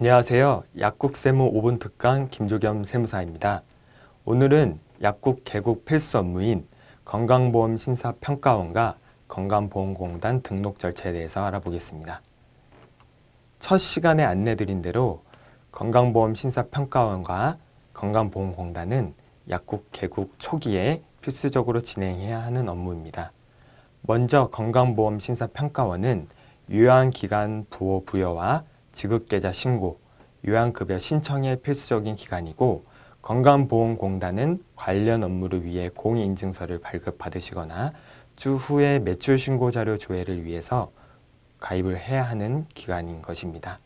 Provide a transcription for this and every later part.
안녕하세요. 약국 세무 5분 특강 김조겸 세무사입니다. 오늘은 약국 개국 필수 업무인 건강보험 심사평가원과 건강보험공단 등록 절차에 대해서 알아보겠습니다. 첫 시간에 안내드린 대로 건강보험 심사평가원과 건강보험공단은 약국 개국 초기에 필수적으로 진행해야 하는 업무입니다. 먼저 건강보험 심사평가원은 요양기간 부호 부여와 지급계좌 신고, 요양급여 신청의 필수적인 기간이고 건강보험공단은 관련 업무를 위해 공인인증서를 발급받으시거나 추후에 매출 신고 자료 조회를 위해서 가입을 해야 하는 기관인 것입니다.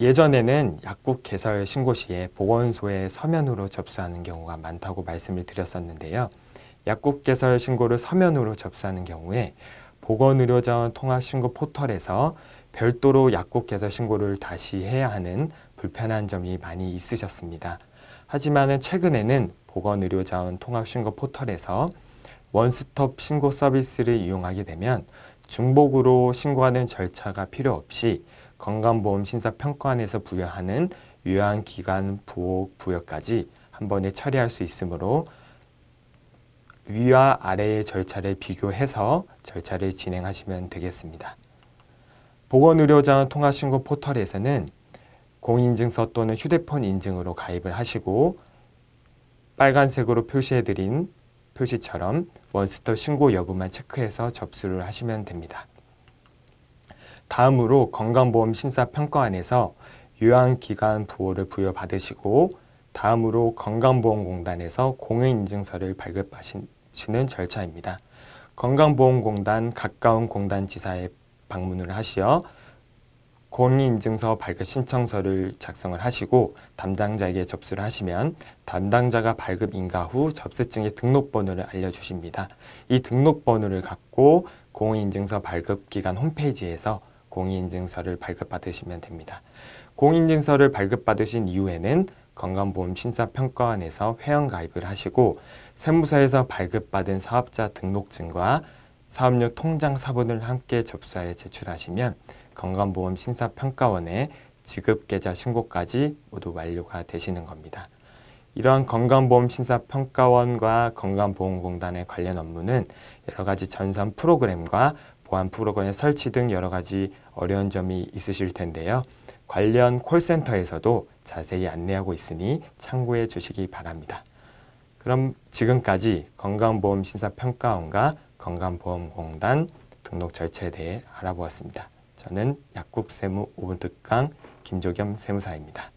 예전에는 약국 개설 신고 시에 보건소에 서면으로 접수하는 경우가 많다고 말씀을 드렸었는데요. 약국 개설 신고를 서면으로 접수하는 경우에 보건의료자원 통합신고 포털에서 별도로 약국 개설 신고를 다시 해야 하는 불편한 점이 많이 있으셨습니다. 하지만 최근에는 보건의료자원 통합신고 포털에서 원스톱 신고 서비스를 이용하게 되면 중복으로 신고하는 절차가 필요 없이 건강보험 심사평가원에서 부여하는 요양기간 부호 부여까지 한 번에 처리할 수 있으므로 위와 아래의 절차를 비교해서 절차를 진행하시면 되겠습니다. 보건의료자원 통합신고 포털에서는 공인증서 또는 휴대폰 인증으로 가입을 하시고 빨간색으로 표시해드린 표시처럼 원스톱 신고 여부만 체크해서 접수를 하시면 됩니다. 다음으로 건강보험 심사평가원에서 요양기간 부호를 부여받으시고 다음으로 건강보험공단에서 공인인증서를 발급하시는 절차입니다. 건강보험공단 가까운 공단지사에 방문을 하시어 공인인증서 발급 신청서를 작성을 하시고 담당자에게 접수를 하시면 담당자가 발급 인가 후 접수증의 등록번호를 알려주십니다. 이 등록번호를 갖고 공인인증서 발급기관 홈페이지에서 공인인증서를 발급받으시면 됩니다. 공인인증서를 발급받으신 이후에는 건강보험심사평가원에서 회원가입을 하시고 세무서에서 발급받은 사업자 등록증과 사업료 통장 사본을 함께 접수하여 제출하시면 건강보험 심사평가원에 지급계좌 신고까지 모두 완료가 되시는 겁니다. 이러한 건강보험 심사평가원과 건강보험공단의 관련 업무는 여러 가지 전산 프로그램과 보안 프로그램 설치 등 여러 가지 어려운 점이 있으실 텐데요. 관련 콜센터에서도 자세히 안내하고 있으니 참고해 주시기 바랍니다. 그럼 지금까지 건강보험심사평가원과 건강보험공단 등록 절차에 대해 알아보았습니다. 저는 약국세무 5분 특강 김조겸 세무사입니다.